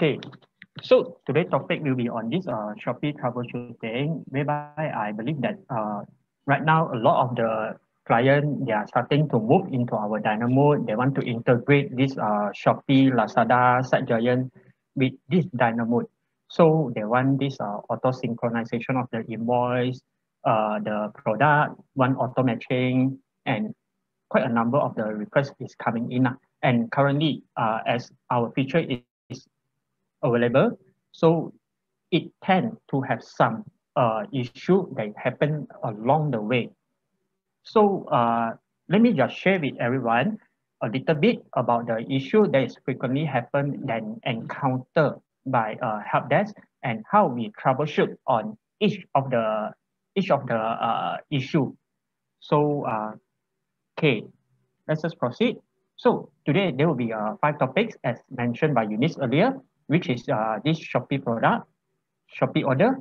Okay, so today's topic will be on this uh, Shopee troubleshooting, whereby I believe that uh, right now a lot of the client they are starting to move into our Dynamo. They want to integrate this uh, Shopee, Lazada, SiteGiant with this Dynamo. So they want this uh, auto synchronization of the invoice, uh, the product, one auto matching, and quite a number of the requests is coming in. Uh. And currently, uh, as our feature is available, so it tend to have some uh, issue that happen along the way. So uh, let me just share with everyone a little bit about the issue that is frequently happen and encounter by uh, help desk and how we troubleshoot on each of the each of the uh, issue. So uh, okay, let's just proceed. So today there will be uh, five topics as mentioned by Eunice earlier, which is uh, this Shopee product, Shopee order.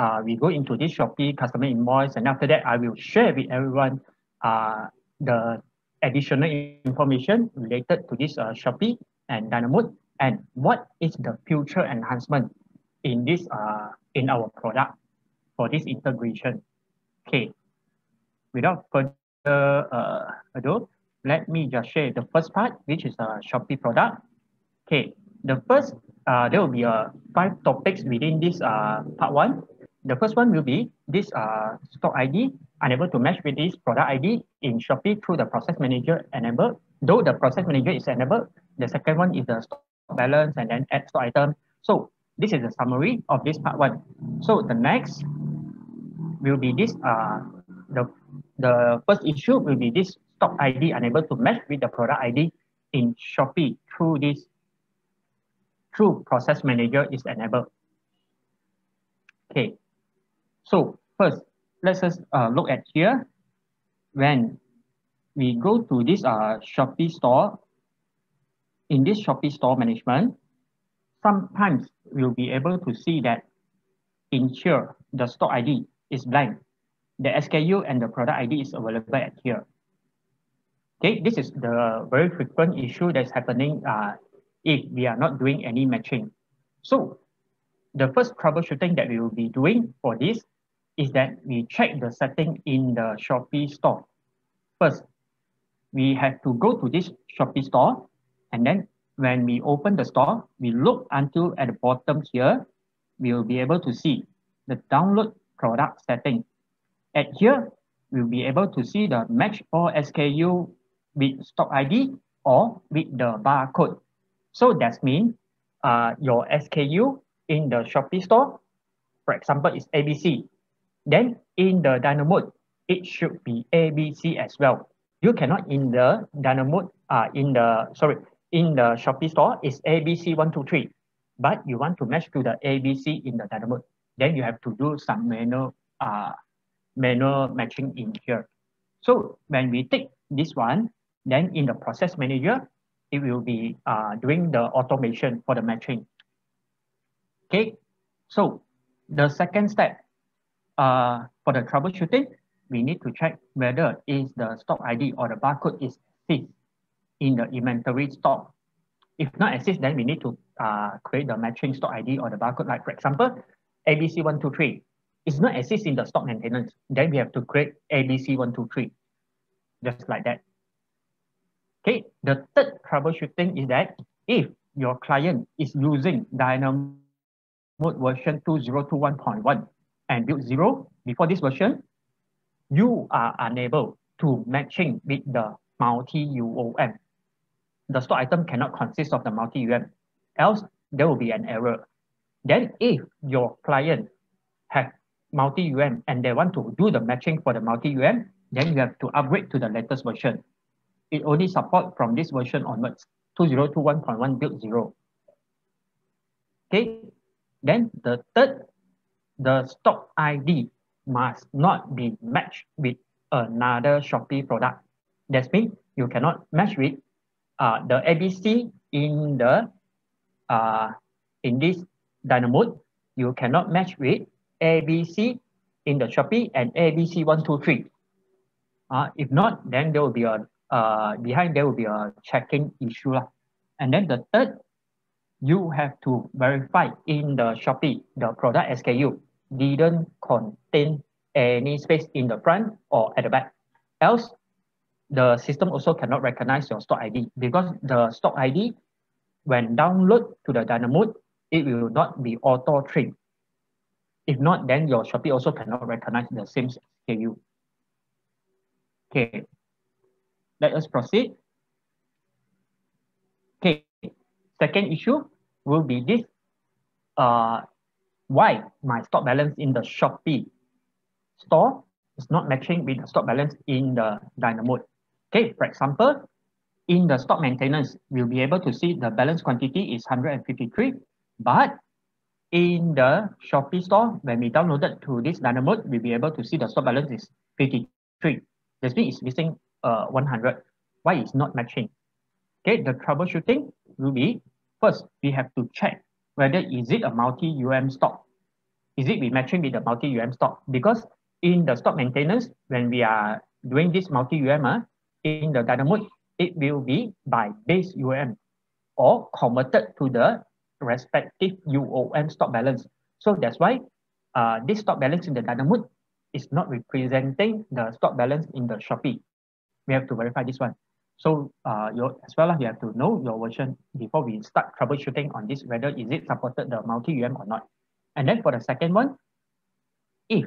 Uh, we go into this Shopee customer invoice and after that I will share with everyone uh, the additional information related to this uh, Shopee and Dynamo and what is the future enhancement in this uh, in our product for this integration. Okay, without further uh, ado, let me just share the first part, which is a Shopee product. Okay, the first, uh, there will be uh, five topics within this uh, part one. The first one will be this uh, stock ID, unable to match with this product ID in Shopee through the process manager enabled. Though the process manager is enabled, the second one is the stock balance and then add stock item. So this is a summary of this part one. So the next will be this, uh, the, the first issue will be this stock ID unable to match with the product ID in Shopee through this, through process manager is enabled. Okay, so first, let's just uh, look at here. When we go to this uh, Shopee store, in this Shopee store management, sometimes we'll be able to see that in here, the stock ID is blank. The SKU and the product ID is available at here. Okay, this is the very frequent issue that's happening uh, if we are not doing any matching. So the first troubleshooting that we will be doing for this is that we check the setting in the Shopee store. First, we have to go to this Shopee store and then when we open the store, we look until at the bottom here, we will be able to see the download product setting. At here, we'll be able to see the match all SKU with stock ID or with the barcode. So that means uh, your SKU in the Shopee store, for example, is ABC. Then in the Dynamo, it should be ABC as well. You cannot in the Dynamo, uh, in the, sorry, in the Shopee store is ABC123, but you want to match to the ABC in the Dynamo, then you have to do some manual, uh, manual matching in here. So when we take this one, then in the process manager, it will be uh, doing the automation for the matching. Okay, so the second step uh, for the troubleshooting, we need to check whether is the stock ID or the barcode is fixed in the inventory stock. If not exist, then we need to uh, create the matching stock ID or the barcode. Like for example, ABC123 is not exist in the stock maintenance. Then we have to create ABC123, just like that. Okay, the third troubleshooting is that if your client is using Dynamo version 2021.1 and build zero before this version, you are unable to matching with the multi-UOM the stock item cannot consist of the multi-UM, else there will be an error. Then if your client have multi-UM and they want to do the matching for the multi-UM, then you have to upgrade to the latest version. It only support from this version onwards, 2021.1 build 0. Okay, then the third, the stock ID must not be matched with another Shopee product. That means you cannot match with uh, the ABC in the uh, in this Dynamo, you cannot match with ABC in the Shopee and ABC one two three. Uh, if not, then there will be a uh, behind there will be a checking issue lah. And then the third, you have to verify in the Shopee, the product SKU didn't contain any space in the front or at the back. Else, the system also cannot recognize your stock ID because the stock ID, when download to the Dynamo, it will not be auto trim. If not, then your Shopee also cannot recognize the same SKU. Okay, let us proceed. Okay, second issue will be this. Uh, why my stock balance in the Shopee store is not matching with the stock balance in the Dynamod. Okay, for example, in the stock maintenance, we'll be able to see the balance quantity is 153, but in the Shopee store, when we downloaded to this Dynamod, we'll be able to see the stock balance is 53. This means it's missing uh, 100. Why is not matching? Okay, the troubleshooting will be, first, we have to check whether is it a multi-UM stock. Is it be matching with the multi-UM stock? Because in the stock maintenance, when we are doing this multi-UM, uh, in the Dynamo, it will be by base UM or converted to the respective UOM stock balance. So that's why uh, this stock balance in the Dynamo is not representing the stock balance in the Shopee. We have to verify this one. So uh, you as well, you have to know your version before we start troubleshooting on this, whether is it supported the multi-UM or not. And then for the second one, if,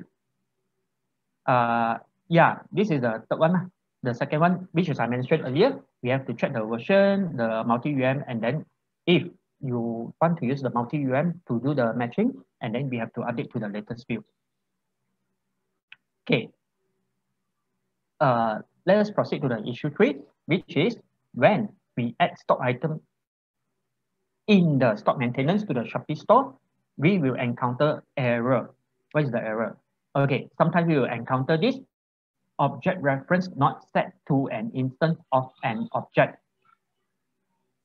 uh, yeah, this is the third one. The second one, which as I mentioned earlier, we have to check the version, the multi-UM, and then if you want to use the multi-UM to do the matching, and then we have to update to the latest view. Okay. Uh, let us proceed to the issue three, which is when we add stock item in the stock maintenance to the Shopee store, we will encounter error. What is the error? Okay, sometimes we will encounter this object reference not set to an instance of an object.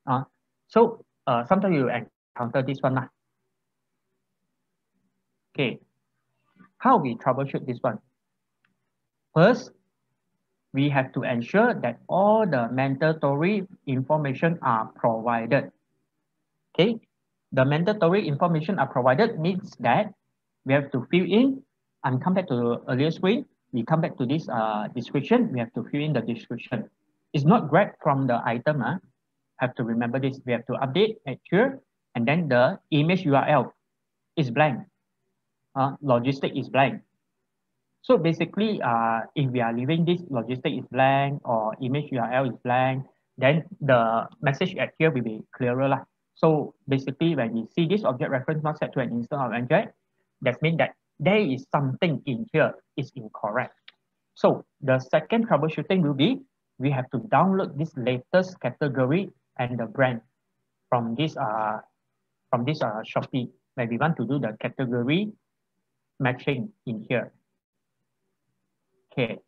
Uh, so uh, sometimes you encounter this one. Lah. Okay, how we troubleshoot this one? First, we have to ensure that all the mandatory information are provided. Okay, the mandatory information are provided means that we have to fill in and come back to the earlier screen. We come back to this uh, description. We have to fill in the description. It's not grabbed from the item. Uh, have to remember this. We have to update at here, and then the image URL is blank. Uh, logistic is blank. So basically, uh, if we are leaving this logistic is blank or image URL is blank, then the message at here will be clearer. Lah. So basically, when we see this object reference not set to an instance of object, that means that there is something in here is incorrect. So the second troubleshooting will be, we have to download this latest category and the brand from this uh from this uh Shopee where we want to do the category matching in here. Okay.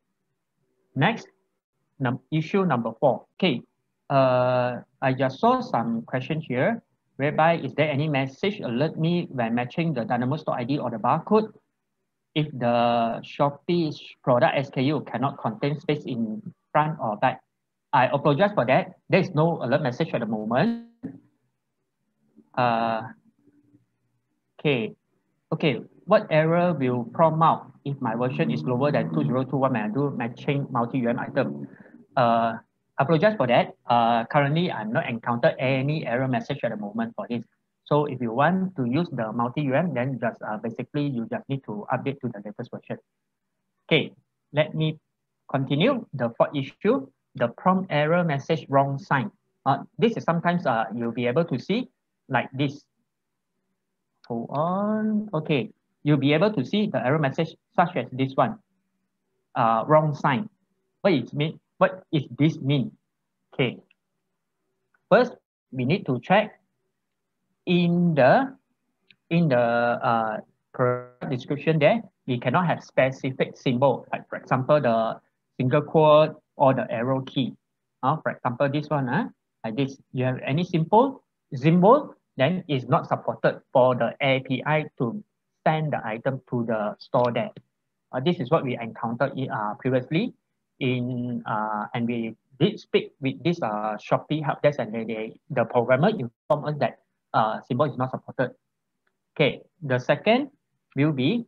Next, num issue number four. Okay. Uh, I just saw some question here whereby is there any message alert me when matching the Dynamod store ID or the barcode if the Shopee product SKU cannot contain space in front or back. I apologize for that. There is no alert message at the moment. Uh, okay. Okay, what error will prompt out if my version is lower than 2021 when I do matching multi-UM item? Uh, apologize for that. Uh, currently, I'm not encounter any error message at the moment for this. So if you want to use the multi-UM, then just uh, basically you just need to update to the latest version. Okay, let me continue. The fourth issue, the prompt error message wrong sign. Uh, this is sometimes uh, you'll be able to see like this. Hold on. Okay, you'll be able to see the error message such as this one. Uh, wrong sign. What is mean? What is this mean? Okay. First, we need to check in the in the uh, description there. We cannot have specific symbol, like for example, the single quote or the arrow key. Uh, for example, this one, uh, like this, you have any symbol, symbol, then it's not supported for the API to send the item to the store there. Uh, this is what we encountered uh, previously in, uh, and we did speak with this uh, Shopee help desk and they, they, the programmer informed us that uh, symbol is not supported. Okay, the second will be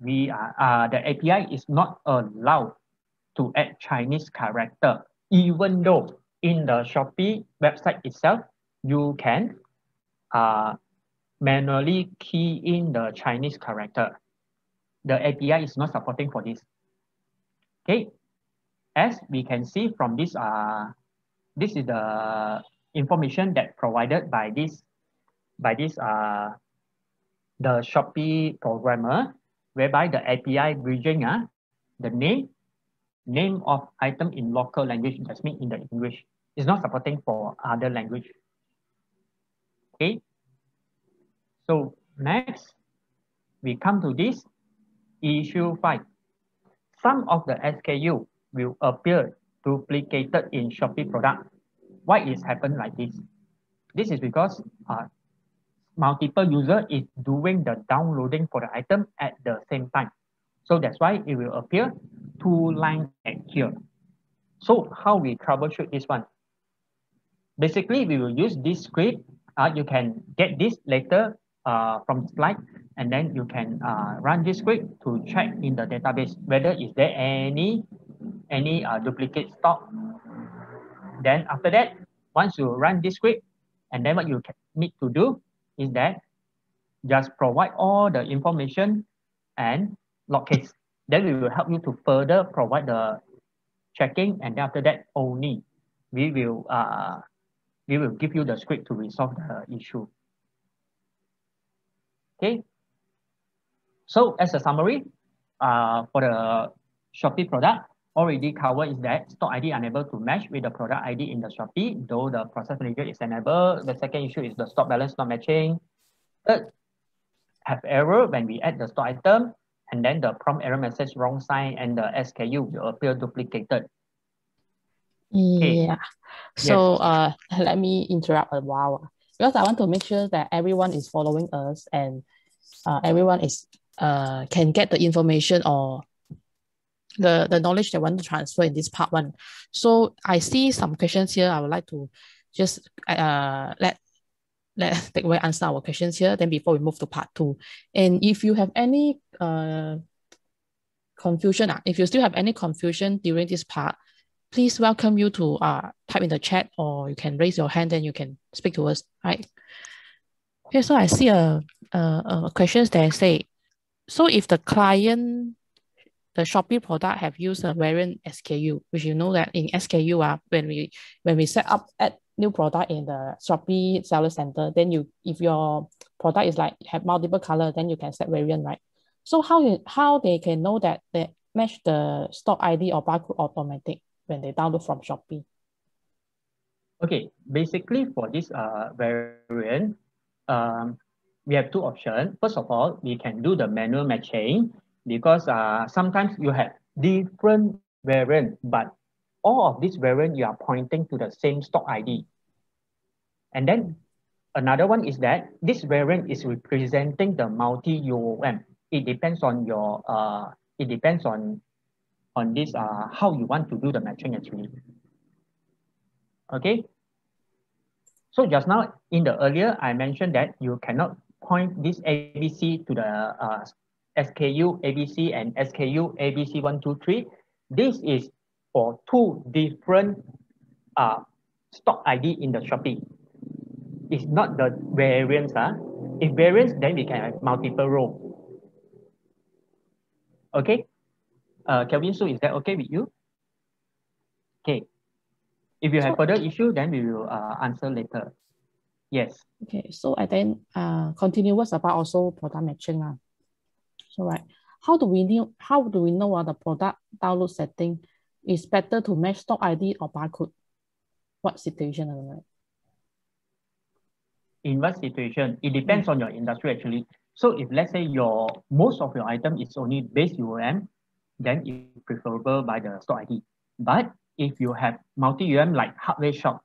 we are uh, the API is not allowed to add Chinese character, even though in the Shopee website itself, you can uh, manually key in the Chinese character. The API is not supporting for this. Okay, as we can see from this, uh, this is the information that provided by this, by this, uh, the Shopee programmer, whereby the API bridging, uh, the name, name of item in local language, that's mean in the English, is not supporting for other language. Okay, so next, we come to this issue 5. Some of the SKU will appear duplicated in Shopee product. Why is happen like this? This is because uh, multiple user is doing the downloading for the item at the same time. So that's why it will appear two lines here. So how we troubleshoot this one? Basically, we will use this script. Uh, you can get this later uh, from slide and then you can uh, run this script to check in the database whether is there any any uh, duplicate stock. Then after that, once you run this script, and then what you need to do is that just provide all the information and log case. Then we will help you to further provide the checking, and then after that only we will uh, we will give you the script to resolve the issue. Okay. So as a summary, uh, for the Shopee product, already covered is that stock ID unable to match with the product ID in the Shopee, though the process manager is enabled. The second issue is the stock balance not matching. Third, have error when we add the stock item, and then the prompt error message wrong sign and the SKU will appear duplicated. Okay. Yeah. So yes. uh, let me interrupt a while because I want to make sure that everyone is following us and uh, everyone is uh, can get the information or the, the knowledge they want to transfer in this part one. So I see some questions here. I would like to just uh, let let take away answer our questions here. Then before we move to part two, and if you have any uh, confusion, uh, if you still have any confusion during this part, please welcome you to uh, type in the chat or you can raise your hand and you can speak to us, right? Okay, so I see a, a, a questions that say, so if the client the Shopee product have used a variant SKU, which you know that in SKU, uh, when we when we set up at new product in the Shopee seller center, then you if your product is like have multiple color, then you can set variant, right? So how you, how they can know that they match the stock ID or barcode automatic when they download from Shopee? Okay, basically for this uh variant, um, we have two options. First of all, we can do the manual matching because uh, sometimes you have different variant, but all of these variant you are pointing to the same stock ID. And then another one is that this variant is representing the multi UOM. It depends on your uh, it depends on on this uh how you want to do the matching actually. Okay. So just now in the earlier I mentioned that you cannot point this ABC to the uh, SKU ABC and SKU ABC123. This is for two different uh, stock ID in the Shopee. It's not the variants. Uh. If variants, then we can have multiple row. Okay. Uh, Kelvin Su, is that okay with you? Okay. If you have further issue, then we will uh, answer later. Yes. Okay, so I then uh, continue what's about also product matching. Uh. So right, how do we know how do we know uh, the product download setting is better to match stock ID or barcode? What situation are we In what situation? It depends mm. on your industry actually. So if let's say your most of your item is only base UOM, then it's preferable by the stock ID. But if you have multi-UM like hardware shop,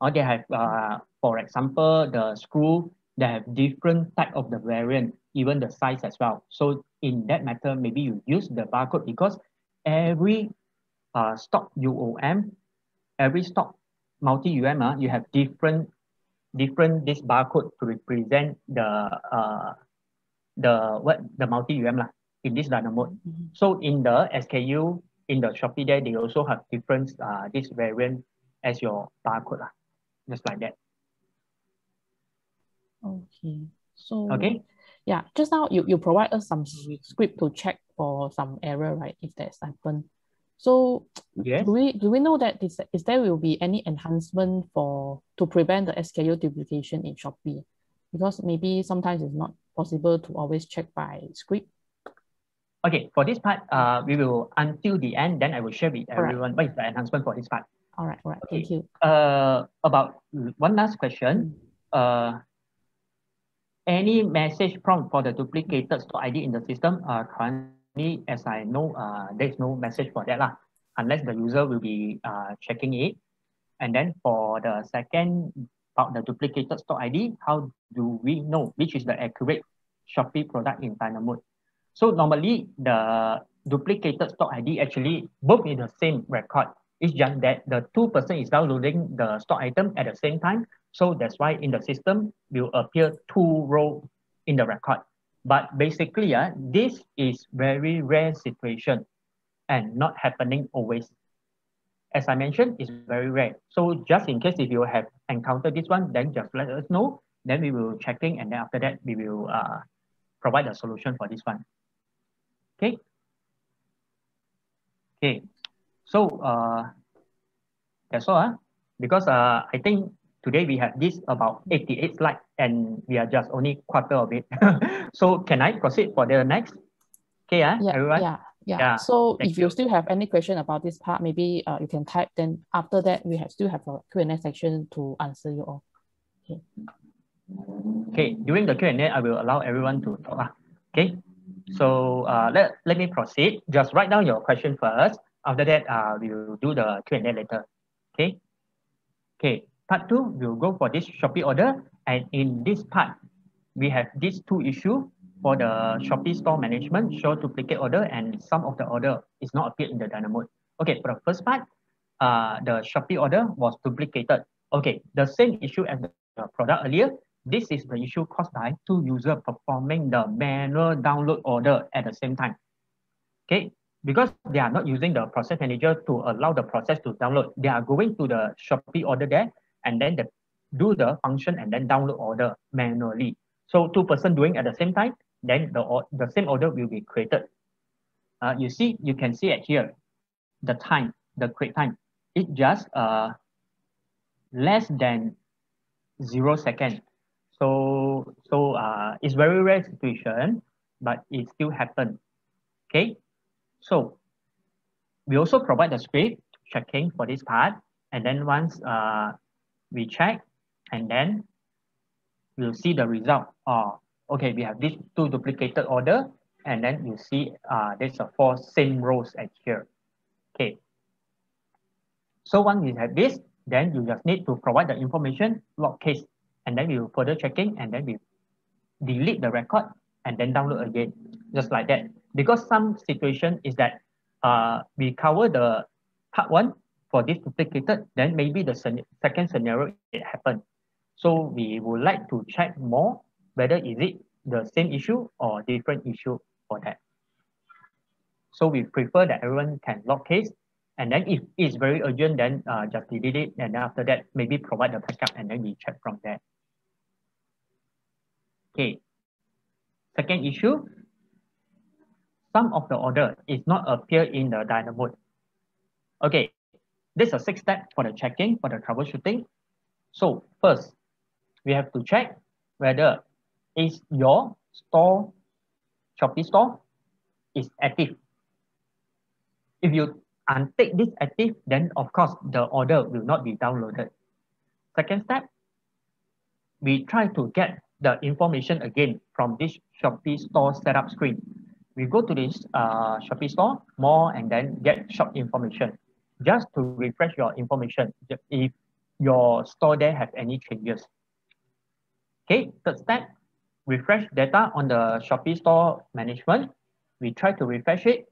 or they have, uh, for example, the screw, they have different type of the variant even the size as well. So in that matter, maybe you use the barcode because every uh, stock UOM, every stock multi-UM, uh, you have different different this barcode to represent the uh, the what the multi UM lah in this dynamo. Mm -hmm. So in the SKU in the Shopee there, they also have different uh, this variant as your barcode lah, just like that. Okay. So okay. Yeah, just now you, you provide us some script to check for some error, right? If that's happened. So yes. do we do we know that is, is there will be any enhancement for to prevent the SKU duplication in Shopee? Because maybe sometimes it's not possible to always check by script. Okay, for this part, uh, we will until the end, then I will share with everyone right. what is the enhancement for this part. All right, all right, okay. thank you. Uh, about one last question. Uh, any message prompt for the duplicated store ID in the system? Uh, currently, as I know, uh, there's no message for that lah, unless the user will be uh, checking it. And then for the second about the duplicated store ID, how do we know which is the accurate Shopee product in Dynamo? So normally the duplicated stock ID actually both in the same record. It's just that the two person is downloading the stock item at the same time. So that's why in the system will appear two row in the record. But basically, uh, this is very rare situation and not happening always. As I mentioned, it's very rare. So just in case if you have encountered this one, then just let us know. Then we will checking and then after that we will uh, provide a solution for this one. Okay. Okay. So uh, that's all. Uh, because uh, I think today we have this about 88 slides and we are just only quarter of it. so can I proceed for the next? Okay, uh, yeah, everyone? Yeah, yeah. yeah. So Thank if you. you still have any question about this part, maybe uh, you can type. Then after that, we have still have a Q&A section to answer you all. Okay. Okay, during the Q&A, I will allow everyone to talk. Uh. Okay. So uh, let, let me proceed. Just write down your question first. After that, uh, we'll do the Q&A later. Okay. Okay. Part two, we'll go for this Shopee order. And in this part, we have these two issues for the Shopee store management, show duplicate order, and some of the order is not appeared in the Dynamo. Okay, for the first part, uh, the Shopee order was duplicated. Okay, the same issue as the product earlier, this is the issue caused by two users performing the manual download order at the same time. Okay, because they are not using the process manager to allow the process to download. They are going to the Shopee order there and then they do the function and then download order manually. So two person doing at the same time, then the, the same order will be created. Uh, you see, you can see it here, the time, the create time. It just uh, less than zero second. So, so uh, it's very rare situation, but it still happen. Okay, so we also provide the script checking for this part. And then once uh, we check, and then we'll see the result. Uh, okay, we have these two duplicated order, and then you see uh, there's a four same rows at here. Okay. So once we have this, then you just need to provide the information log case and then we will further checking and then we delete the record and then download again just like that. Because some situation is that uh, we cover the part one for this duplicated then maybe the second scenario it happened. So we would like to check more whether is it the same issue or different issue for that. So we prefer that everyone can log case and then if it's very urgent then uh, just delete it and after that maybe provide the backup and then we check from there Okay. Second issue, some of the order is not appear in the Dynamo. Okay, this is a six step for the checking, for the troubleshooting. So first, we have to check whether is your store, Shopee store, is active. If you untick this active, then of course the order will not be downloaded. Second step, we try to get the information again from this Shopee store setup screen. We go to this uh, Shopee store, more, and then get shop information just to refresh your information if your store there have any changes. Okay, third step, refresh data on the Shopee store management. We try to refresh it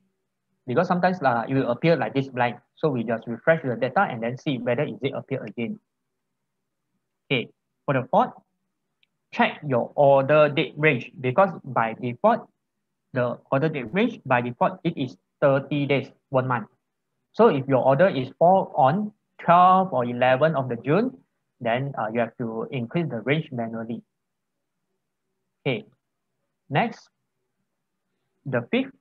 because sometimes uh, it will appear like this blank. So we just refresh the data and then see whether is it appear again. Okay, For the fourth, check your order date range because by default, the order date range by default, it is 30 days, one month. So if your order is fall on 12 or 11 of the June, then uh, you have to increase the range manually. Okay, next, the fifth,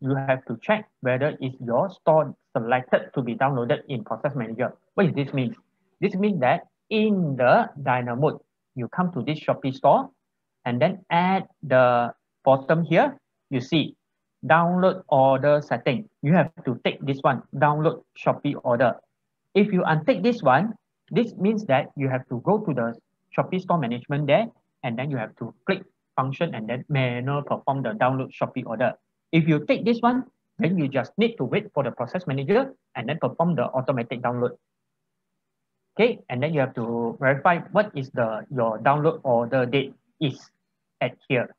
you have to check whether is your store selected to be downloaded in Process Manager. What does this mean? This means that in the Dynamo, you come to this Shopee store and then at the bottom here, you see download order setting. You have to take this one, download Shopee order. If you untick this one, this means that you have to go to the Shopee store management there, and then you have to click function and then manual perform the download Shopee order. If you take this one, then you just need to wait for the process manager and then perform the automatic download. Okay, and then you have to verify what is the your download order date is at here.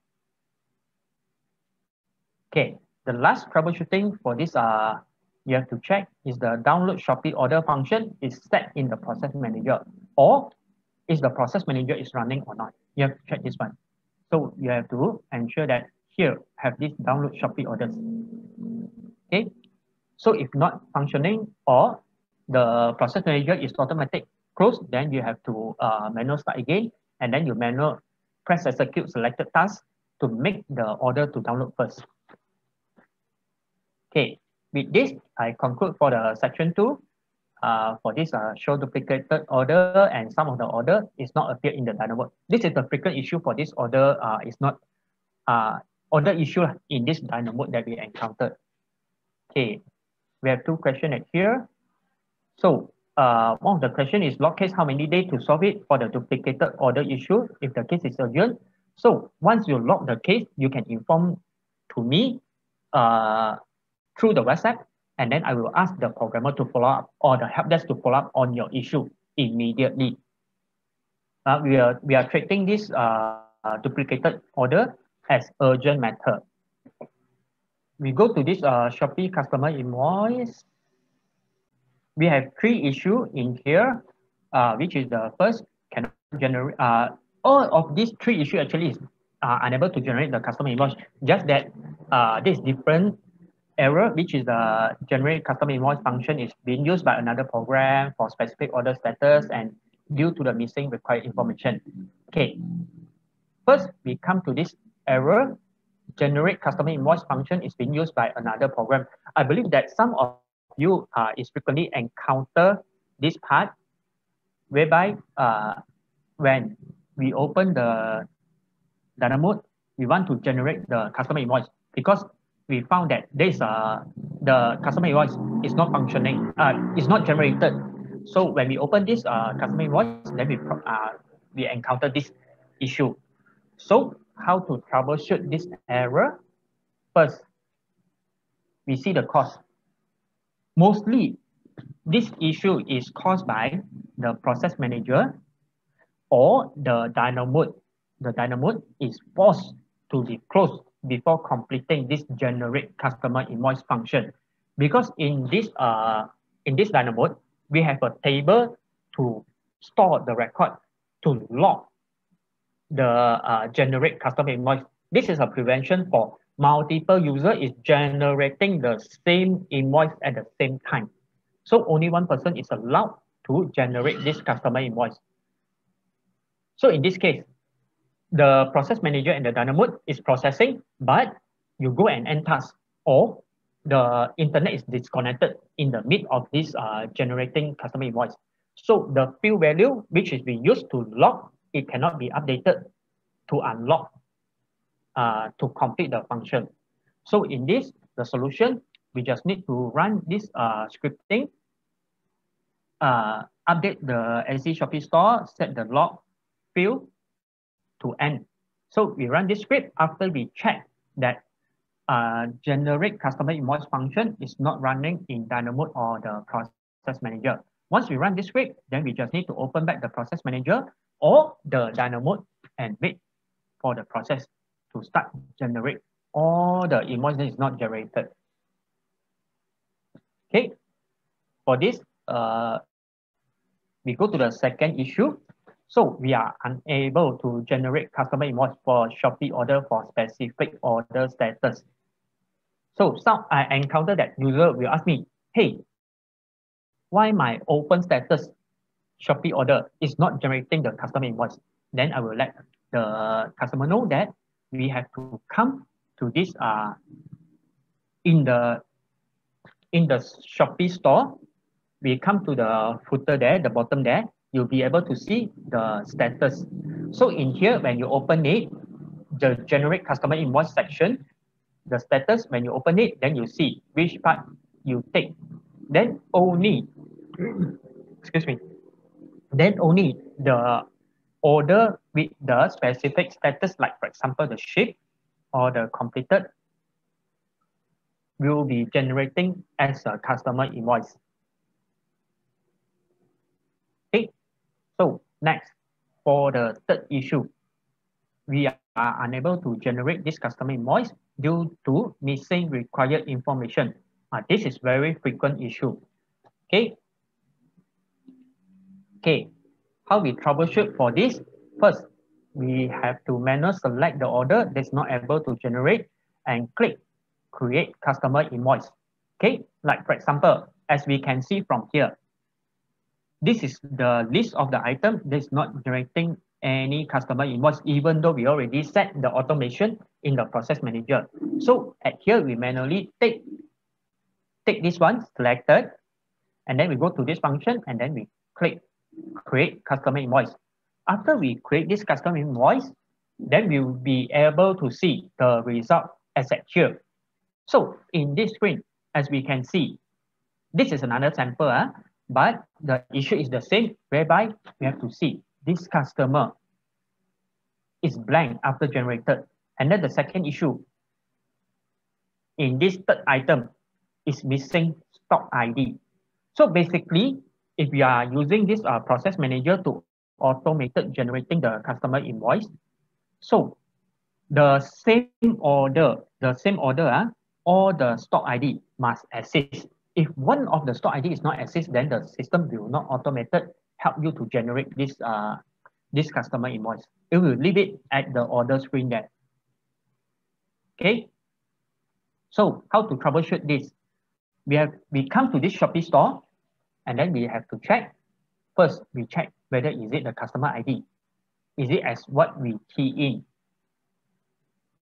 Okay, the last troubleshooting for this uh you have to check is the download Shopee order function is set in the process manager or is the process manager is running or not. You have to check this one. So you have to ensure that here have this download Shopee orders. Okay. So if not functioning or the process manager is automatic closed, then you have to uh, manual start again and then you manual press execute selected task to make the order to download first. Okay, with this, I conclude for the section two. Uh, for this uh, show duplicated order and some of the order is not appear in the Dynamo. This is the frequent issue for this order uh, is not uh, order issue in this Dynamo that we encountered. Okay, we have two questions here. So uh, one of the question is log case, how many days to solve it for the duplicated order issue if the case is urgent. So once you log the case, you can inform to me uh, through the WhatsApp, and then I will ask the programmer to follow up or the help desk to follow up on your issue immediately. Uh, we, are, we are treating this uh, duplicated order as urgent matter. We go to this uh, Shopee customer invoice. We have three issue in here, uh, which is the first cannot generate. Uh, all of these three issue actually is uh, unable to generate the customer invoice. Just that uh, this different error, which is the generate customer invoice function is being used by another program for specific order status and due to the missing required information. Okay, first we come to this error, generate customer invoice function is being used by another program. I believe that some of you uh, is frequently encounter this part whereby uh, when we open the Dynamo, we want to generate the customer invoice because we found that this uh, the customer invoice is not functioning, uh, is not generated. So when we open this uh, customer invoice, then we, uh, we encounter this issue. So how to troubleshoot this error? First, we see the cause. Mostly, this issue is caused by the process manager or the Dynamo. The Dynamo is forced to be closed before completing this generate customer invoice function. Because in this uh in this Dynamo, we have a table to store the record to log the uh, generate customer invoice. This is a prevention for multiple user is generating the same invoice at the same time. So only one person is allowed to generate this customer invoice. So in this case, the process manager and the Dynamo is processing, but you go and end task or the internet is disconnected in the mid of this uh, generating customer invoice. So the field value, which is being used to log, it cannot be updated to unlock uh, to complete the function. So in this, the solution, we just need to run this uh, scripting, uh, update the Etsy Shopee store, set the log field to end. So we run this script after we check that uh, generate customer invoice function is not running in Dynamo or the process manager. Once we run this script, then we just need to open back the process manager or the Dynamo and wait for the process to start generate all the invoice that is not generated. Okay, for this, uh, we go to the second issue. So we are unable to generate customer invoice for Shopee order for specific order status. So some I encounter that user will ask me, hey, why my open status Shopee order is not generating the customer invoice? Then I will let the customer know that we have to come to this uh in the in the Shopee store, we come to the footer there, the bottom there, you'll be able to see the status. So in here, when you open it, the generate customer invoice section, the status, when you open it, then you see which part you take. Then only, excuse me, then only the order with the specific status, like for example, the ship or the completed will be generating as a customer invoice. Okay, so next, for the third issue, we are unable to generate this customer invoice due to missing required information. Uh, this is very frequent issue. Okay. Okay, how we troubleshoot for this? First, we have to manually select the order that's not able to generate and click create customer invoice. Okay, like for example, as we can see from here, this is the list of the item that's not generating any customer invoice, even though we already set the automation in the process manager. So at here, we manually take, take this one selected, and then we go to this function, and then we click create customer invoice. After we create this customer invoice, then we'll be able to see the result as at here. So in this screen, as we can see, this is another sample, uh, but the issue is the same, whereby we have to see this customer is blank after generated. And then the second issue, in this third item, is missing stock ID. So basically, if we are using this uh, process manager to automated generating the customer invoice, so the same order, the same order, uh, all the stock ID must exist. If one of the stock ID is not exist, then the system will not automated help you to generate this uh this customer invoice. It will leave it at the order screen there. Okay. So how to troubleshoot this? We have we come to this Shopee store and then we have to check. First, we check whether is it the customer ID. Is it as what we key in?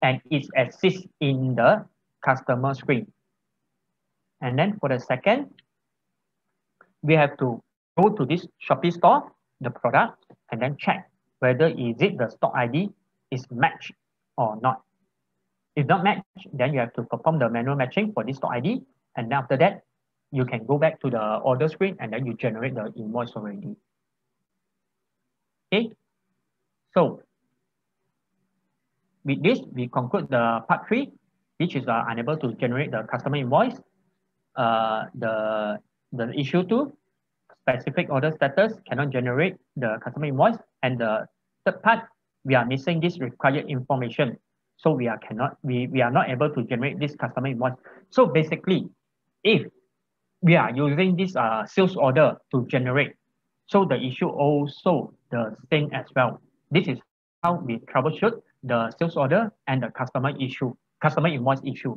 And it exists in the customer screen. And then for the second, we have to go to this Shopee store, the product, and then check whether is it the stock ID is matched or not. If not matched, then you have to perform the manual matching for this stock ID. And then after that, you can go back to the order screen and then you generate the invoice already. Okay, so with this, we conclude the part three which is uh, unable to generate the customer invoice. Uh, the, the issue two, specific order status cannot generate the customer invoice. And the third part, we are missing this required information. So we are cannot we, we are not able to generate this customer invoice. So basically, if we are using this uh, sales order to generate, so the issue also the same as well. This is how we troubleshoot the sales order and the customer issue customer invoice issue.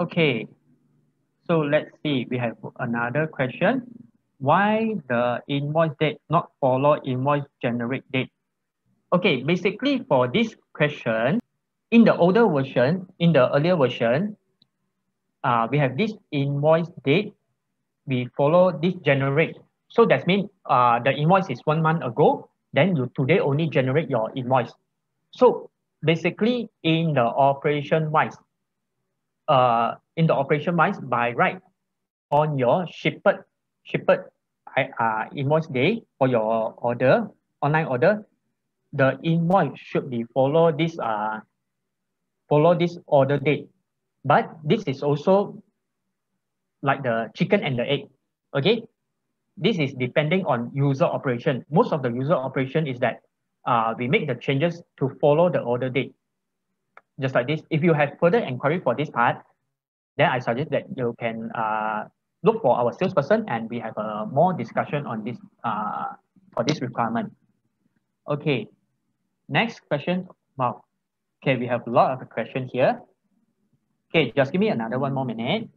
Okay, so let's see, we have another question. Why the invoice date not follow invoice generate date? Okay, basically for this question, in the older version, in the earlier version, uh, we have this invoice date, we follow this generate. So that means uh, the invoice is one month ago, then you today only generate your invoice. So basically in the operation wise, uh, in the operation wise, by right on your shipped shipped uh, invoice day for your order, online order, the invoice should be follow this uh follow this order date. But this is also like the chicken and the egg. Okay. This is depending on user operation. Most of the user operation is that uh, we make the changes to follow the order date. Just like this, if you have further inquiry for this part, then I suggest that you can uh, look for our salesperson and we have a more discussion on this uh, for this requirement. Okay, next question. Wow. Okay, we have a lot of questions here. Okay, just give me another one more minute.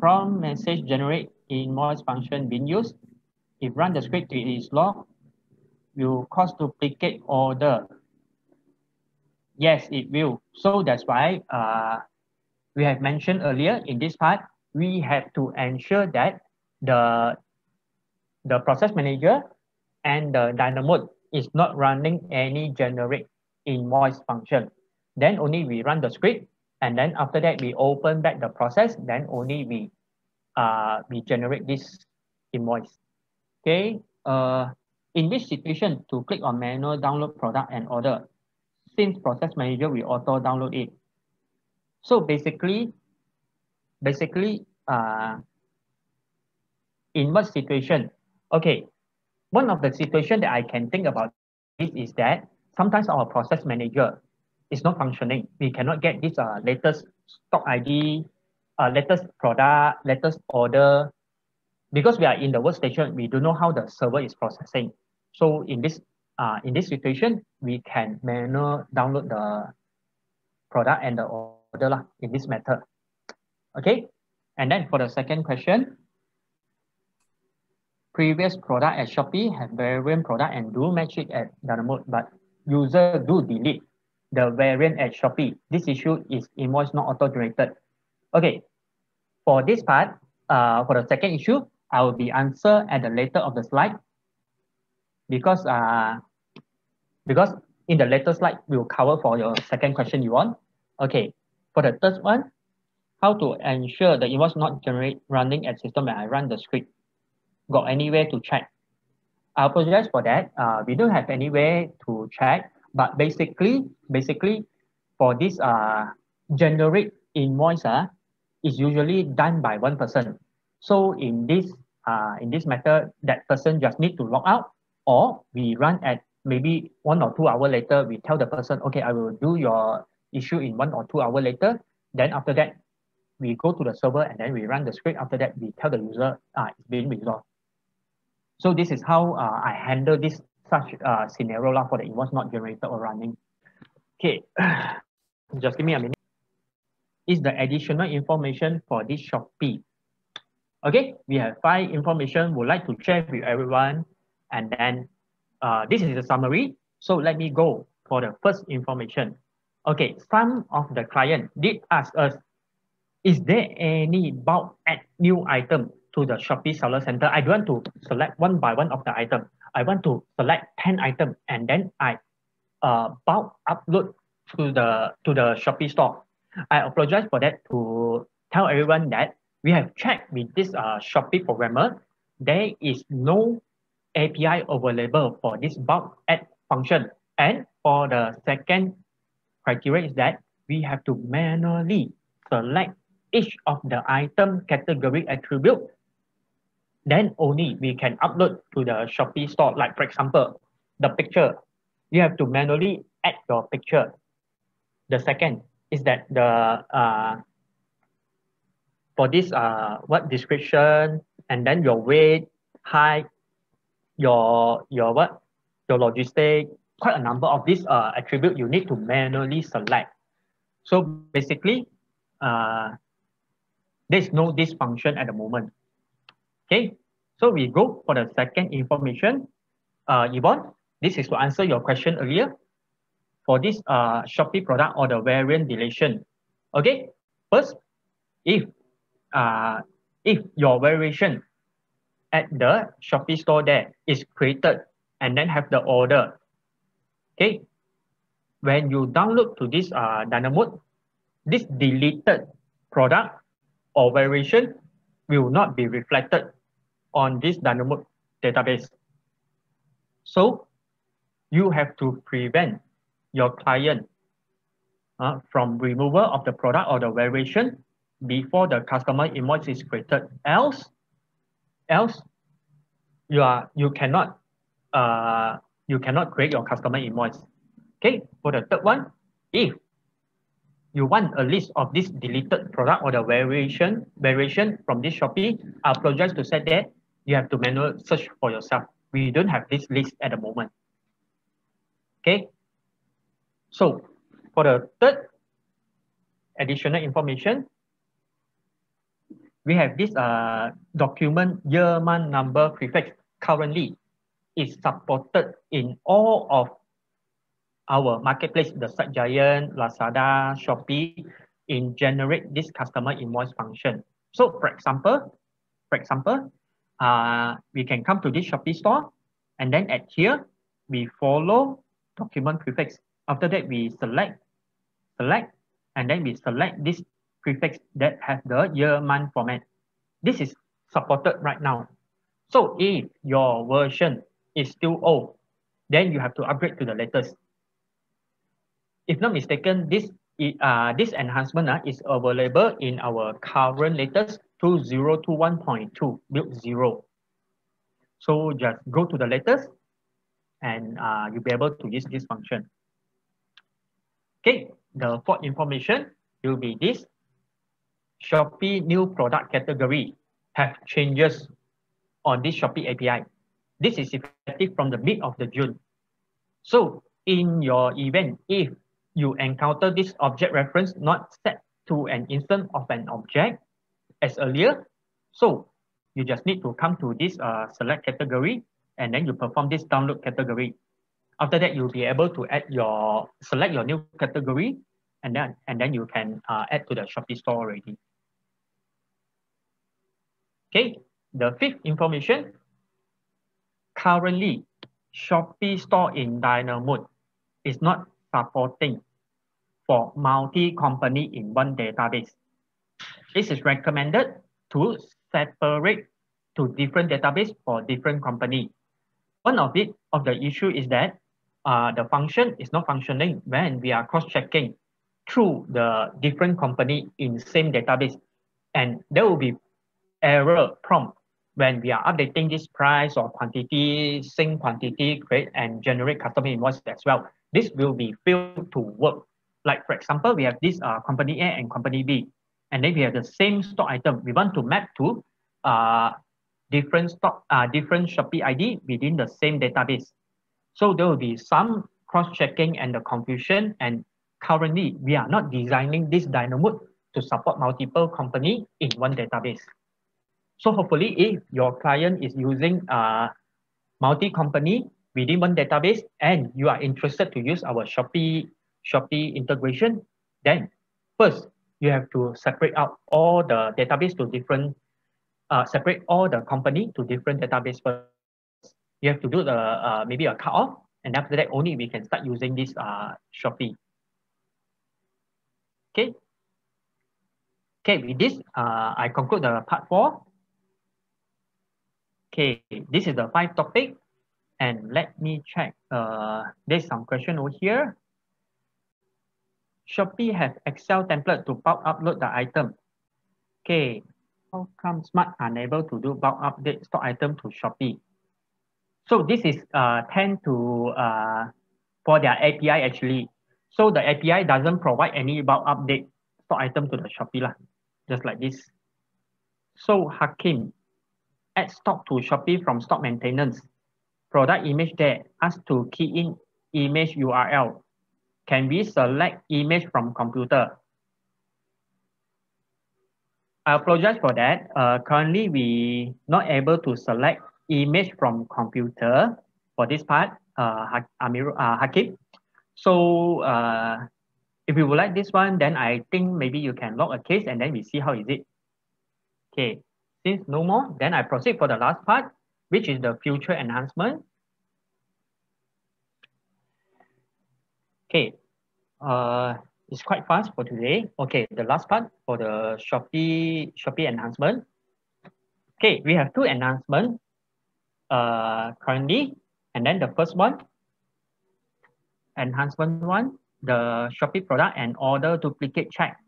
From message generate invoice function being used. If run the script it is log, will cause duplicate order. Yes, it will. So that's why uh, we have mentioned earlier in this part, we have to ensure that the, the process manager and the Dynamod is not running any generate invoice function. Then only we run the script and then after that we open back the process, then only we uh, we generate this invoice. Okay. Uh, in this situation, to click on manual download product and order, since process manager we auto download it. So basically, basically, uh, in what situation? Okay, one of the situation that I can think about this is that sometimes our process manager is not functioning. We cannot get this uh, latest stock ID, uh, latest product, latest order, because we are in the workstation, we don't know how the server is processing. So in this uh, in this situation, we can manual download the product and the order lah, in this method. Okay, and then for the second question, previous product at Shopee have variant product and do match it at Dynamod, but user do delete the variant at Shopee. This issue is invoice not auto-generated. Okay, for this part, uh, for the second issue, I will be answer at the later of the slide because uh, because in the later slide, we'll cover for your second question you want. Okay, for the third one, how to ensure the invoice not generate running at system when I run the script. Got anywhere to check? I apologize for that. Uh, we don't have any way to check, but basically, basically for this uh, generate invoice uh, is usually done by one person. So in this uh, in this method, that person just need to log out or we run at maybe one or two hour later, we tell the person, okay, I will do your issue in one or two hour later. Then after that, we go to the server and then we run the script. After that, we tell the user uh, it's being resolved. So this is how uh, I handle this such uh, scenario for the invoice not generated or running. Okay, just give me a minute. Is the additional information for this Shopee. Okay, we have five information would like to share with everyone. And then uh, this is a summary. So let me go for the first information. Okay, some of the client did ask us, is there any bulk add new item to the Shopee Seller Center? I don't want to select one by one of the item. I want to select 10 items and then I uh, bulk upload to the to the Shopee store. I apologize for that to tell everyone that we have checked with this uh, Shopee programmer. There is no API available for this bulk add function. And for the second criteria is that we have to manually select each of the item category attribute. Then only we can upload to the Shopee store. Like for example, the picture, you have to manually add your picture. The second is that the uh, for this uh, what description and then your weight, height, your your what your logistic quite a number of these uh, attribute you need to manually select so basically uh, there's no this function at the moment okay so we go for the second information uh, Yvonne this is to answer your question earlier for this uh, Shopee product or the variant deletion okay first if uh, if your variation at the Shopee store there is created and then have the order. Okay. When you download to this uh, Dynamod, this deleted product or variation will not be reflected on this Dynamod database. So you have to prevent your client uh, from removal of the product or the variation before the customer invoice is created. Else, else you are you cannot uh, you cannot create your customer invoice. Okay, for the third one, if you want a list of this deleted product or the variation variation from this Shopee, I apologize to say that you have to manual search for yourself. we don't have this list at the moment. Okay. So for the third additional information, we have this uh, document year month number prefix currently is supported in all of our marketplace, the SiteGiant, Lazada, Shopee, in generate this customer invoice function. So for example, for example, uh, we can come to this Shopee store and then at here, we follow document prefix. After that, we select, select, and then we select this prefix that has the year month format. This is supported right now. So if your version is still old, then you have to upgrade to the latest. If not mistaken, this uh, this enhancement uh, is available in our current latest 2021.2 build 0. So just go to the latest and uh, you'll be able to use this function. Okay, the fourth information will be this. Shopee new product category have changes on this Shopee API. This is effective from the mid of the June. So in your event, if you encounter this object reference not set to an instance of an object as earlier, so you just need to come to this uh, select category and then you perform this download category. After that, you'll be able to add your, select your new category and then, and then you can uh, add to the Shopee store already. Okay, the fifth information, currently Shopee store in Dynamod mode is not supporting for multi-company in one database. This is recommended to separate to different database for different company. One of it of the issue is that uh, the function is not functioning when we are cross-checking through the different company in same database. And there will be error prompt when we are updating this price or quantity, same quantity, create and generate customer invoice as well. This will be failed to work. Like for example, we have this uh, company A and company B, and then we have the same stock item. We want to map to uh, different stock, uh, different Shopee ID within the same database. So there will be some cross-checking and the confusion. And currently, we are not designing this Dynamod to support multiple company in one database. So hopefully, if your client is using uh, multi-company within one database and you are interested to use our Shopee Shopee integration, then first you have to separate out all the database to different uh, separate all the company to different database first. You have to do the uh, maybe a cut off, and after that only we can start using this uh, Shopee. Okay. Okay, with this, uh, I conclude the part four. Okay, this is the five topic. And let me check. Uh, there's some question over here. Shopee has Excel template to bulk upload the item. Okay, how come Smart unable to do bulk update stock item to Shopee? So this is uh, tend to uh, for their API actually. So the API doesn't provide any bulk update stock item to the Shopee lah, just like this. So Hakim, add stock to Shopee from stock maintenance. Product image there, ask to key in image URL. Can we select image from computer? I apologize for that. Uh, currently, we not able to select image from computer for this part, uh, uh, Hakim. So uh, if you would like this one, then I think maybe you can log a case and then we see how is it. Okay, since no more, then I proceed for the last part, which is the future enhancement. Okay, uh, it's quite fast for today. Okay, the last part for the Shopee Shopee enhancement. Okay, we have two enhancements uh, currently, and then the first one, enhancement one, the Shopee product and order duplicate check.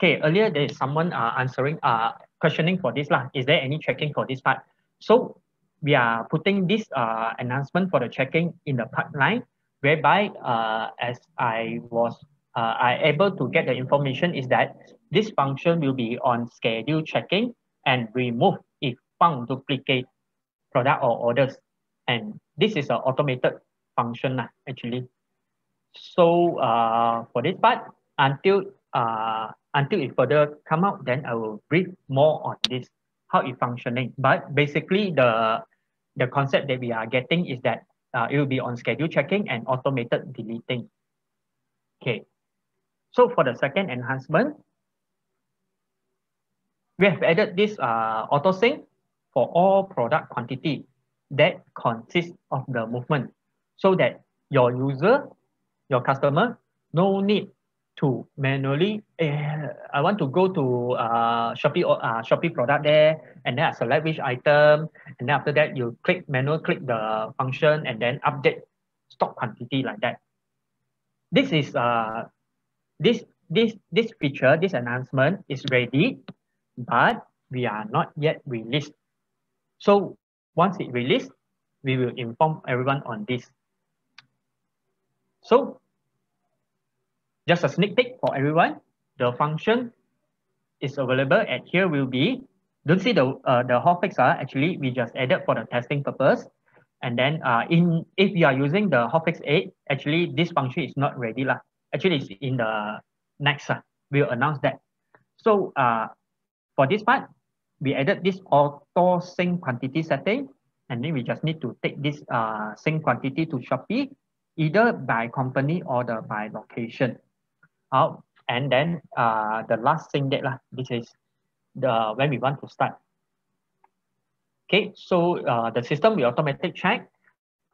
Okay, earlier there is someone uh, answering, uh, questioning for this lah. Is there any checking for this part? So we are putting this uh, enhancement for the checking in the pipeline, whereby uh, as I was uh, are able to get the information is that this function will be on schedule checking and remove if found duplicate product or orders. And this is an automated function actually. So uh, for this part, until uh, until it further come out, then I will brief more on this, how it functioning. But basically the, the concept that we are getting is that uh, it will be on schedule checking and automated deleting. Okay. So for the second enhancement, we have added this uh, auto sync for all product quantity that consists of the movement so that your user, your customer, no need to manually, eh, I want to go to uh, Shopee, uh, Shopee product there, and then I select which item, and then after that you click, manual click the function, and then update stock quantity like that. This is, uh, this, this, this feature, this announcement is ready, but we are not yet released. So once it released, we will inform everyone on this. So just a sneak peek for everyone. The function is available and here will be, don't see the, uh, the hotfix are actually we just added for the testing purpose. And then uh, in if you are using the hotfix 8, actually this function is not ready. Lah. Actually it's in the next, uh, we'll announce that. So uh, for this part, we added this auto sync quantity setting and then we just need to take this uh, sync quantity to Shopee either by company or the by location out and then uh, the last thing that this is the when we want to start. Okay, so uh, the system will automatic check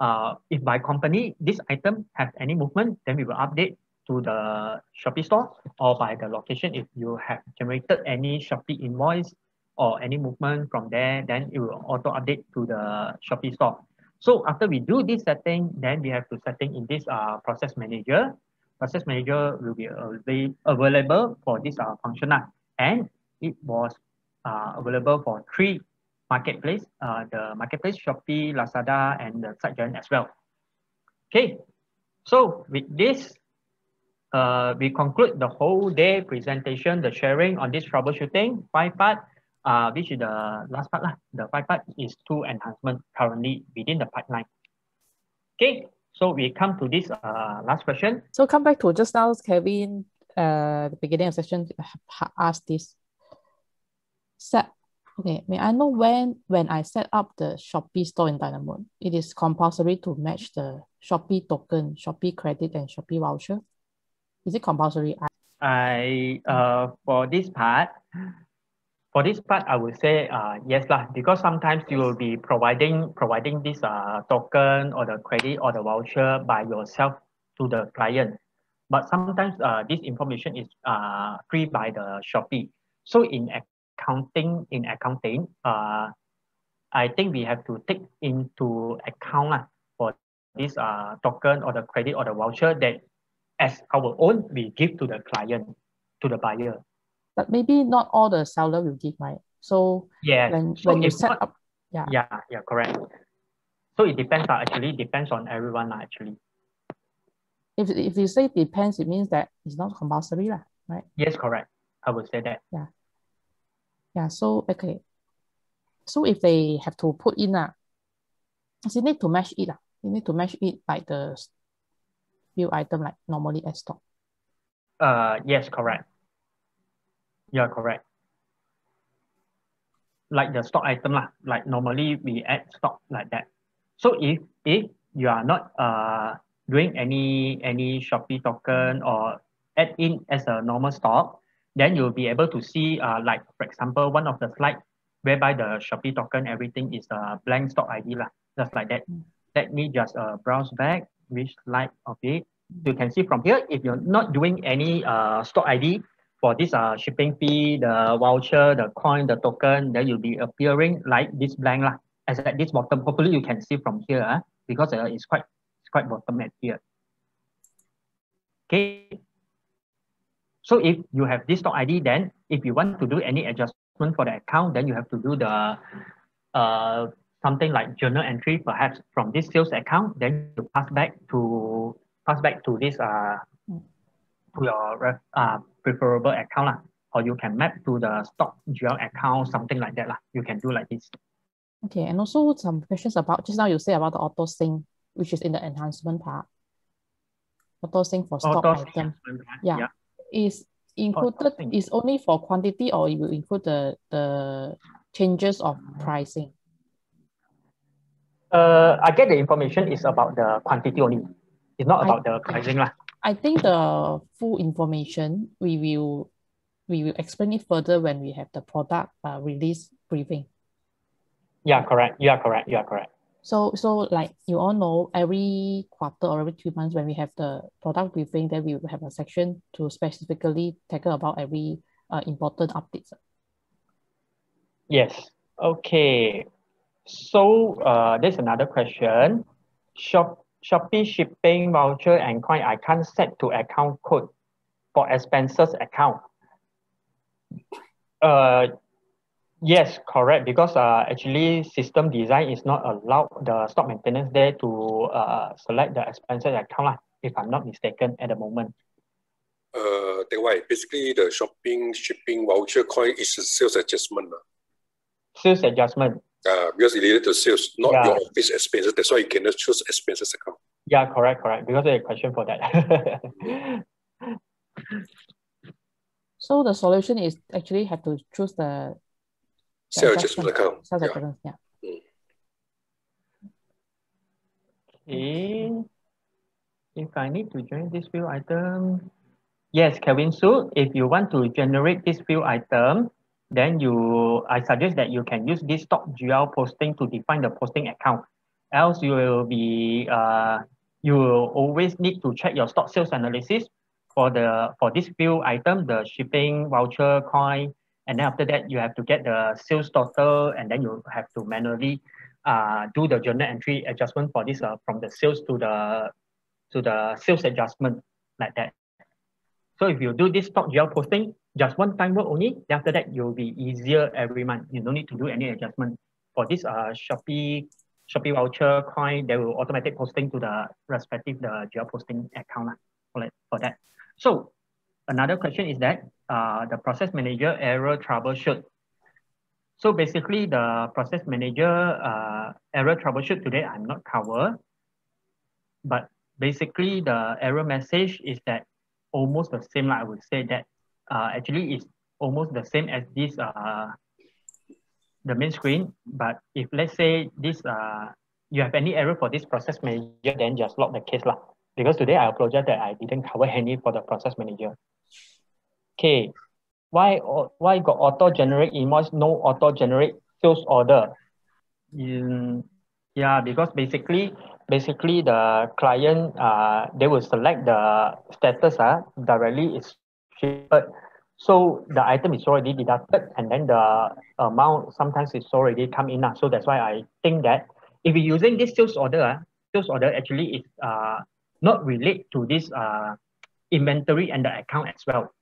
uh, if by company this item has any movement, then we will update to the Shopee store or by the location if you have generated any Shopee invoice or any movement from there, then it will auto update to the Shopee store. So after we do this setting, then we have to setting in this uh, process manager process manager will be available for this uh, function. And it was uh, available for three marketplace, uh, the marketplace Shopee, Lazada, and the SiteGiant as well. Okay, so with this, uh, we conclude the whole day presentation, the sharing on this troubleshooting, five part, uh, which is the last part. Lah. The five part is two enhancements currently within the pipeline. Okay, so we come to this uh, last question. So come back to just now, Kevin, uh, the beginning of session asked this. Set, okay, may I know when when I set up the Shopee store in Dynamod, it is compulsory to match the Shopee token, Shopee credit, and Shopee voucher? Is it compulsory? I uh for this part, for this part, I would say uh, yes lah, because sometimes you will be providing providing this uh, token or the credit or the voucher by yourself to the client. But sometimes uh, this information is uh, free by the Shopee. So in accounting, in accounting, uh, I think we have to take into account uh, for this uh, token or the credit or the voucher that as our own we give to the client, to the buyer but maybe not all the seller will give, right? So yeah, when, so when you set up, yeah. Yeah, yeah, correct. So it depends, uh, actually depends on everyone uh, actually. If, if you say depends, it means that it's not compulsory, lah, right? Yes, correct. I would say that. Yeah. Yeah, so okay. So if they have to put in, uh, so you need to match it. Uh, you need to match it like the bill item like normally as stock. Uh, yes, correct. Yeah, correct. Like the stock item lah, like normally we add stock like that. So if if you are not uh doing any any Shopee token or add in as a normal stock, then you'll be able to see uh like for example one of the slide whereby the Shopee token everything is a blank stock ID lah, just like that. Let me just uh browse back which slide of it. You can see from here if you're not doing any uh stock ID, for this uh, shipping fee, the voucher, the coin, the token, then you'll be appearing like this blank lah. As at this bottom, hopefully you can see from here uh, because uh, it's quite it's quite bottom at here. Okay. So if you have this stock ID, then if you want to do any adjustment for the account, then you have to do the uh, something like journal entry, perhaps from this sales account, then you pass back to pass back to this uh, to your uh, preferable account lah, or you can map to the stock GL account, something like that lah. You can do like this. Okay, and also some questions about just now you say about the auto sync, which is in the enhancement part. Auto sync for stock auto item. Yeah. yeah. Is included is only for quantity or you include the the changes of pricing? Uh, I get the information is about the quantity only. It's not about I, the pricing lah. I think the full information we will we will explain it further when we have the product uh, release briefing. Yeah, correct. You are correct. You are correct. So, so like you all know, every quarter or every two months when we have the product briefing, then we will have a section to specifically tackle about every uh, important updates. Yes. Okay. So uh, there's another question. Shop Shopee shipping voucher and coin I can't set to account code for expenses account. Uh, yes, correct. Because uh, actually system design is not allowed the stock maintenance there to uh, select the expenses account, lah, if I'm not mistaken at the moment. Uh, that's why basically the shopping shipping voucher coin is a sales adjustment. Sales adjustment. Uh, because it related to sales, not yeah. your office expenses. That's why you cannot choose expenses account. Yeah, correct, correct. Because there's a question for that. so the solution is actually have to choose the, the sales adjustment account. Sales yeah. adjustment, yeah. Okay. If I need to join this field item, yes, Kevin Su, if you want to generate this field item, then you I suggest that you can use this stock GL posting to define the posting account. Else you will be uh, you will always need to check your stock sales analysis for the for this few item, the shipping voucher coin, and then after that you have to get the sales total, and then you have to manually uh, do the journal entry adjustment for this uh, from the sales to the to the sales adjustment like that. So if you do this stock GL posting, just one time work only. Then after that, you'll be easier every month. You don't need to do any adjustment. For this uh, Shopee Shopee voucher coin, they will automatic posting to the respective the GL posting account for, for that. So another question is that uh, the process manager error troubleshoot. So basically the process manager uh, error troubleshoot today I'm not cover, but basically the error message is that almost the same like I would say that uh, actually is almost the same as this uh, the main screen. But if let's say this uh, you have any error for this process manager, then just log the case lah. Because today I apologize that I didn't cover any for the process manager. Okay, why why got auto generate invoice, no auto generate sales order? In, yeah, because basically basically the client uh they will select the status uh, directly is so the item is already deducted and then the amount sometimes is already come in. So that's why I think that if you're using this sales order, uh, sales order actually is uh, not relate to this uh, inventory and the account as well.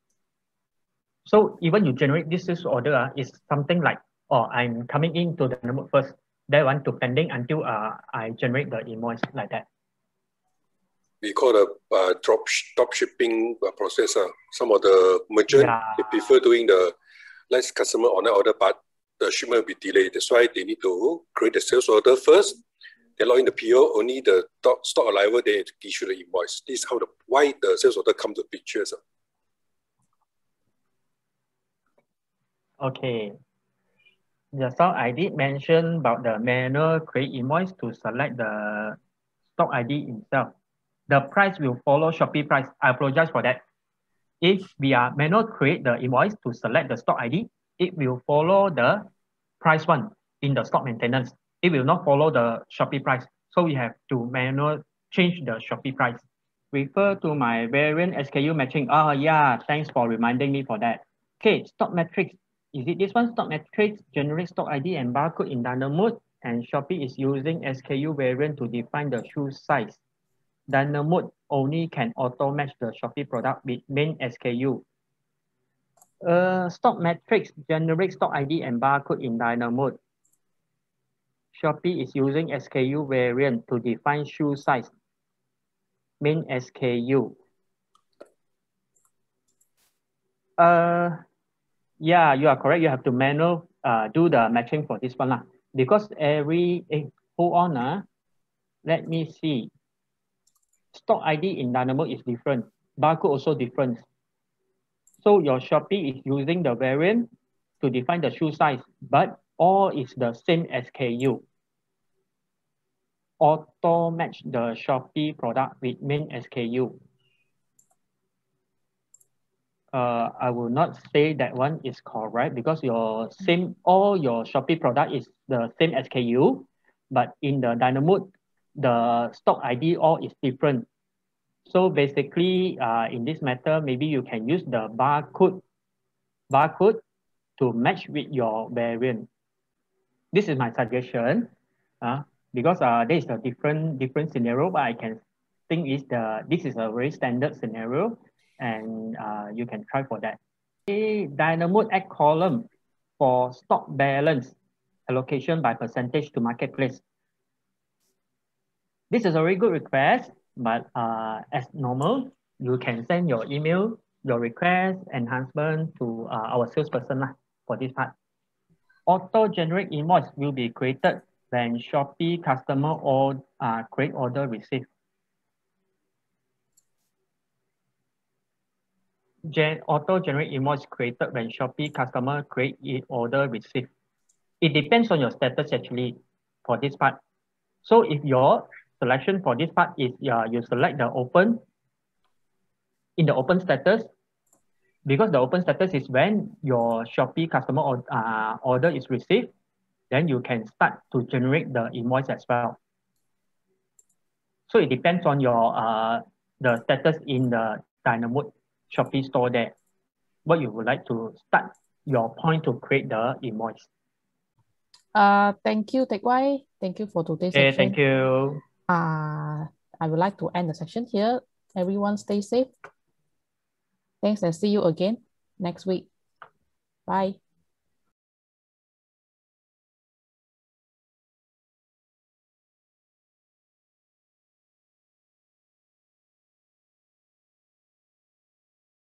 So even you generate this sales order uh, is something like, oh, I'm coming into the number first, I want to pending until uh, I generate the invoice like that we call the uh, drop drop shipping uh, process. Uh. Some of the merchant yeah. they prefer doing the less customer on the order, but the shipment will be delayed. That's why they need to create the sales order first. They log in the PO, only the stock arrival they issue the invoice. This is how the why the sales order come to pictures. Okay. Just now I did mention about the manual create invoice to select the stock ID itself the price will follow Shopee price. I apologize for that. If we are manual create the invoice to select the stock ID, it will follow the price one in the stock maintenance. It will not follow the Shopee price. So we have to manual change the Shopee price. Refer to my variant SKU matching. Oh yeah, thanks for reminding me for that. Okay, stock metrics. Is it this one? Stock metrics generate stock ID and barcode in Dynamod and Shopee is using SKU variant to define the shoe size. Dynamod only can auto match the Shopee product with main SKU. Uh, stock metrics generate stock ID and barcode in Dynamod. Shopee is using SKU variant to define shoe size. Main SKU. Uh, yeah, you are correct. You have to manual uh, do the matching for this one. Lah. because every, eh, hold on, uh, let me see. Stock ID in Dynamod is different. Barcode also different. So your Shopee is using the variant to define the shoe size, but all is the same SKU. Auto match the Shopee product with main SKU. Uh, I will not say that one is correct because your same all your Shopee product is the same SKU, but in the Dynamod, the stock ID all is different. So basically, uh, in this matter, maybe you can use the barcode, barcode to match with your variant. This is my suggestion, uh, because uh, there is a different different scenario, but I can think is the this is a very standard scenario, and uh, you can try for that. A Dynamod add column for stock balance allocation by percentage to marketplace. This is a very good request but uh, as normal, you can send your email, your request, enhancement to uh, our salesperson lah, for this part. Auto-generate invoice will be created when Shopee customer or uh, create order received. Gen auto-generate invoice created when Shopee customer create order receive. It depends on your status actually for this part. So if your selection for this part is uh, you select the open in the open status because the open status is when your Shopee customer or, uh, order is received, then you can start to generate the invoice as well. So it depends on your uh, the status in the Dynamod Shopee store there. What you would like to start your point to create the invoice. Uh, thank you, Teck Wai. Thank you for today's okay, Thank you. Uh, I would like to end the section here. Everyone stay safe. Thanks and see you again next week. Bye.